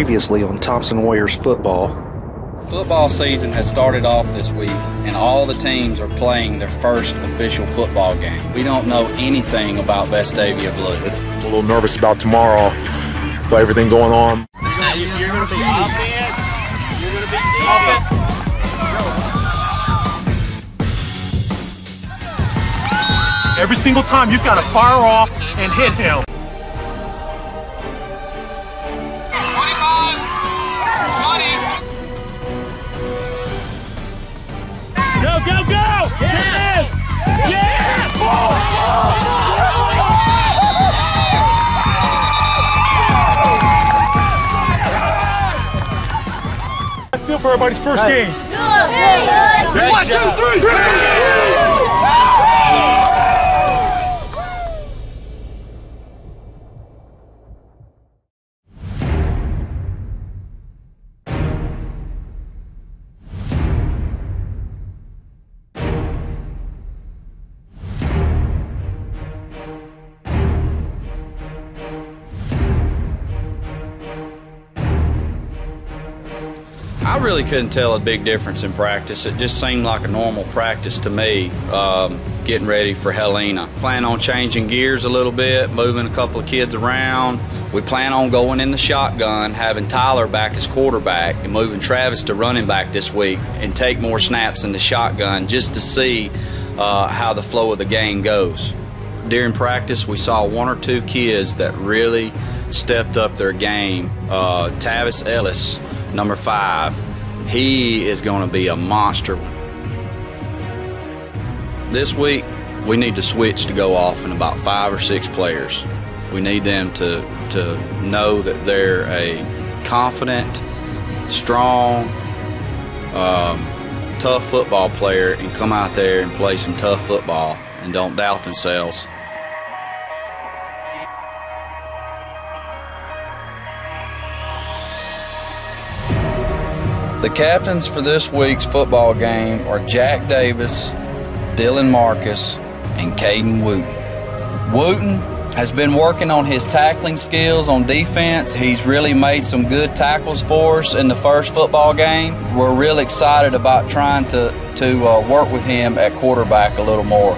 previously on Thompson Warriors football. Football season has started off this week, and all the teams are playing their first official football game. We don't know anything about Vestavia Blue. I'm a little nervous about tomorrow, with everything going on. You're going to be offense. You're going to be defense. Every single time you've got to fire off and hit him. For everybody's first game. One, two, three, three. Really couldn't tell a big difference in practice. It just seemed like a normal practice to me, um, getting ready for Helena. Plan on changing gears a little bit, moving a couple of kids around. We plan on going in the shotgun, having Tyler back as quarterback, and moving Travis to running back this week, and take more snaps in the shotgun just to see uh, how the flow of the game goes. During practice, we saw one or two kids that really stepped up their game. Uh, Tavis Ellis, number five, he is going to be a monster. This week, we need to switch to go off in about five or six players. We need them to, to know that they're a confident, strong, um, tough football player and come out there and play some tough football and don't doubt themselves. The captains for this week's football game are Jack Davis, Dylan Marcus, and Caden Wooten. Wooten has been working on his tackling skills on defense. He's really made some good tackles for us in the first football game. We're real excited about trying to, to uh, work with him at quarterback a little more.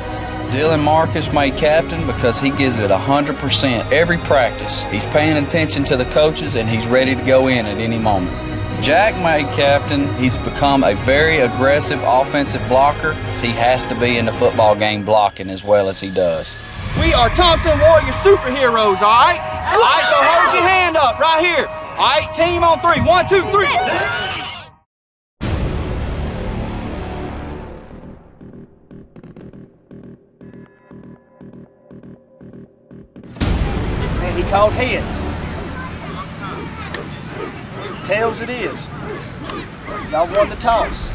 Dylan Marcus made captain because he gives it 100% every practice. He's paying attention to the coaches and he's ready to go in at any moment. Jack made captain. He's become a very aggressive offensive blocker. He has to be in the football game blocking as well as he does. We are Thompson Warrior superheroes, all right? All right, so hold your hand up right here. All right, team on three. One, two, three. And he called heads. Tails it is. Y'all won the toss.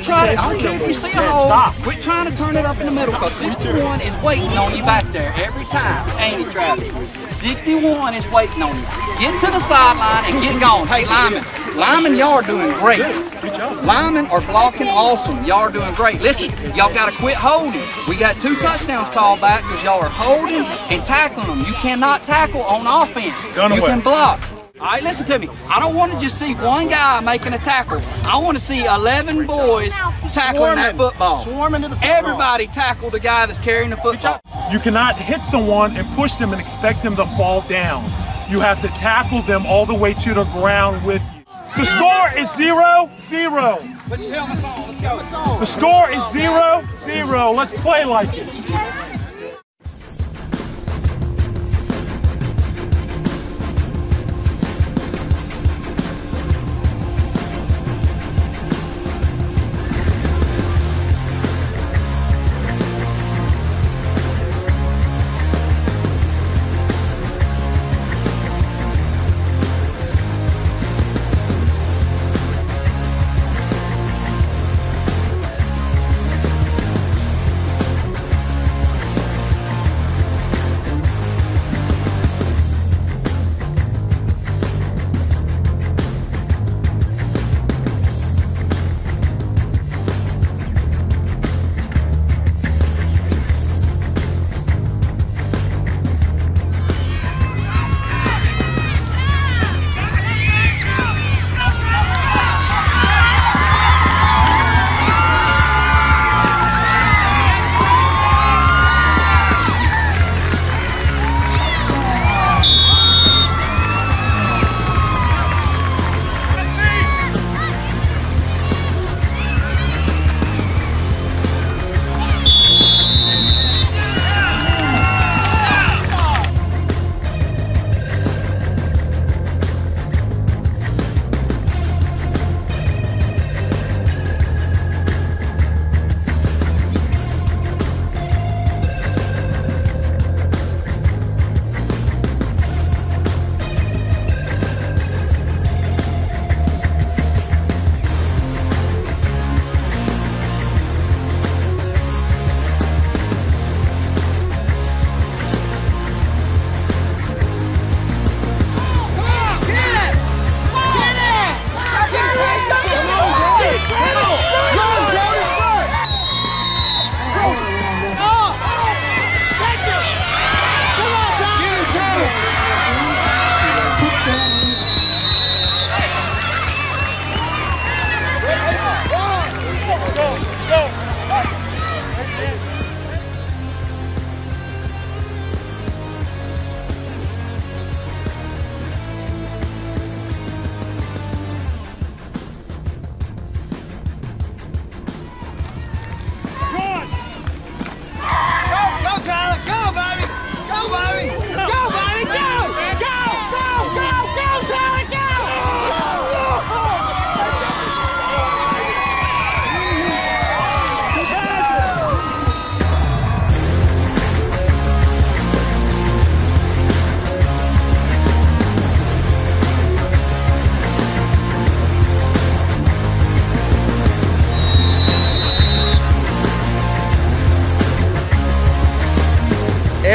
Don't try to, I don't care if you see a hole. Stop. Quit trying to turn it up in the middle because 61 is waiting on you back there every time. Ain't it, Travis? 61 is waiting on you. Get to the sideline and get gone. Hey, Linemen. Linemen, y'all are doing great. Linemen are blocking awesome. Y'all are doing great. Listen, y'all got to quit holding. We got two touchdowns called back because y'all are holding and tackling them. You cannot tackle on offense. Gun you can block. All right, listen to me. I don't want to just see one guy making a tackle. I want to see 11 boys tackling that football. Swarming to the football. Everybody tackle the guy that's carrying the football. You cannot hit someone and push them and expect them to fall down. You have to tackle them all the way to the ground with you. The score is zero, zero. Put your helmets on. Let's go. The score is zero, zero. Let's play like it.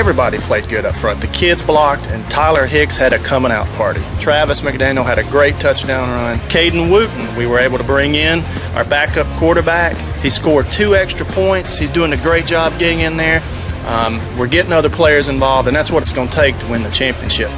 Everybody played good up front. The kids blocked, and Tyler Hicks had a coming out party. Travis McDaniel had a great touchdown run. Caden Wooten, we were able to bring in, our backup quarterback. He scored two extra points. He's doing a great job getting in there. Um, we're getting other players involved, and that's what it's going to take to win the championship.